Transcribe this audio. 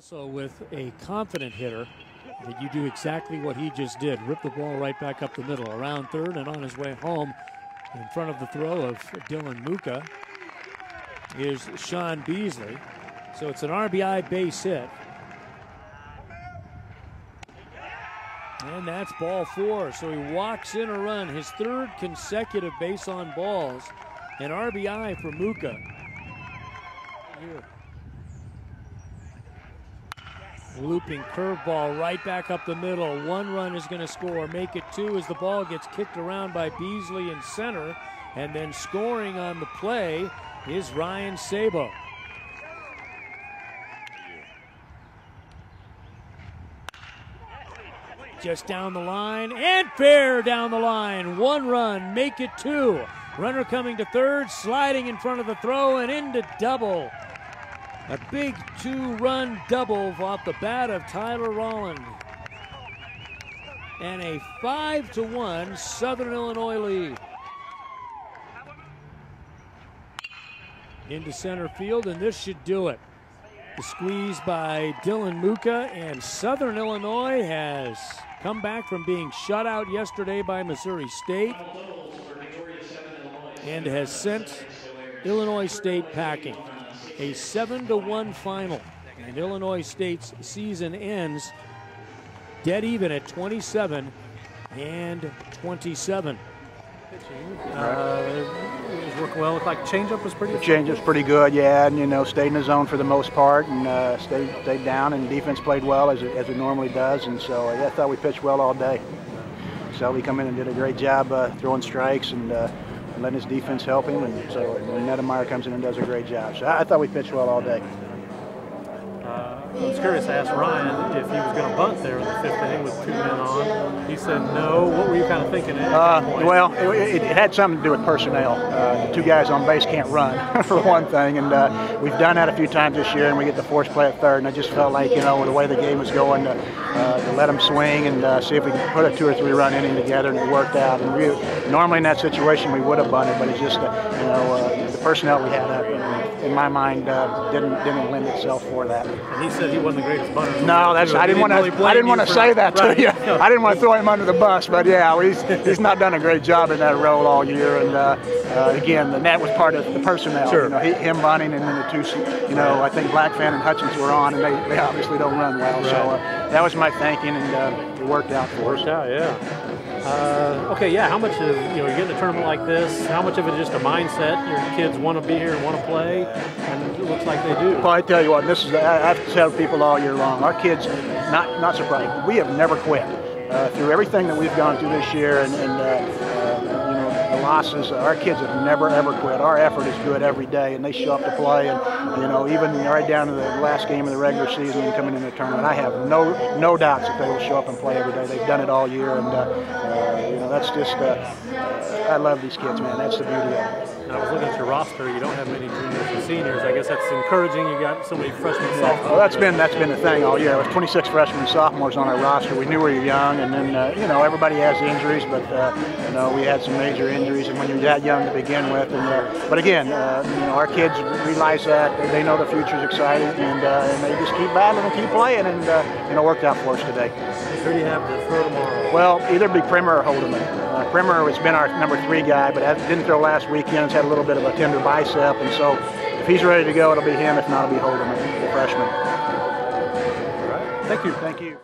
Also, with a confident hitter, that you do exactly what he just did. Rip the ball right back up the middle, around third, and on his way home, in front of the throw of Dylan Muka, is Sean Beasley. So it's an RBI base hit. And that's ball four. So he walks in a run, his third consecutive base on balls. An RBI for Muka. Here. Looping curveball right back up the middle. One run is going to score. Make it two as the ball gets kicked around by Beasley in center. And then scoring on the play is Ryan Sabo. Just down the line and fair down the line. One run, make it two. Runner coming to third, sliding in front of the throw and into double. A big two run double off the bat of Tyler Rolland. And a 5 to 1 Southern Illinois lead. Into center field, and this should do it. The squeeze by Dylan Muka, and Southern Illinois has come back from being shut out yesterday by Missouri State and has sent Illinois State packing. A 7 to 1 final. And Illinois State's season ends dead even at 27 and 27. Uh, it was working well. Looked like changeup was pretty. The changeup's pretty good, yeah, and you know stayed in the zone for the most part and uh, stayed stayed down, and defense played well as it, as it normally does, and so uh, yeah, I thought we pitched well all day. Selby come in and did a great job uh, throwing strikes and uh, letting his defense help him, and so and Nedemeyer comes in and does a great job. So I, I thought we pitched well all day. Uh, I was curious to ask Ryan if he was going to bunt there in the fifth inning with two men on. He said no. What were you kind of thinking? Uh, well, it, it, had something to do with personnel. Uh, the two guys on base can't run, for one thing, and uh, we've done that a few times this year, and we get the force play at third, and I just felt like, you know, the way the game was going, to, uh, to let them swing and uh, see if we could put a two or three run inning together, and it worked out. And we, normally in that situation we would have bunted, but it's just, you know, personnel we had up in my mind didn't didn't lend itself for that. And he said he wasn't the greatest bunter. No, that's I didn't want to. I didn't want to say that right. to you. I didn't want to throw him under the bus, but yeah, he's he's not done a great job in that role all year. And uh, uh, again, and that was part of the personnel. Sure. You know, he, him bunting, and then the two. You know, I think Blackfan and Hutchins were on, and they, they obviously don't run well. Right. So uh, that was my thinking, and uh, worked out for worked us. Out, yeah. Uh, okay, yeah. How much of you know you get in a tournament like this? How much of it is just a mindset? Your kids want to be here and want to play, and it looks like they do. Well, I tell you what, this is I have to tell people all year long. Our kids, not not surprised. We have never quit uh, through everything that we've gone through this year, and, and uh, losses. Our kids have never ever quit. Our effort is good every day, and they show up to play. And you know even right down to the last game of the regular season and coming into the tournament, I have no no doubts that they will show up and play every day. They've done it all year, and uh, you know that's just uh, I love these kids, man. That's the beauty of it. I was looking at your roster. You don't have many juniors and seniors. I guess that's encouraging. You got so many freshmen, and sophomores. Well, that's been that's been the thing all year. It was 26 freshmen and sophomores on our roster. We knew we were young, and then uh, you know everybody has injuries, but uh, you know we had some major injuries, and when you're that young to begin with, and uh, but again, uh, you know our kids realize that they know the future's exciting, and, uh, and they just keep battling and keep playing, and uh, you know worked out for us today. Who do you have to throw tomorrow? Well, either be Primer or Holdeman. Uh, Primer has been our number three guy, but didn't throw last weekend. He's had a little bit of a tender bicep, and so if he's ready to go, it'll be him. If not, it'll be Holdeman, the freshman. All right. Thank you. Thank you.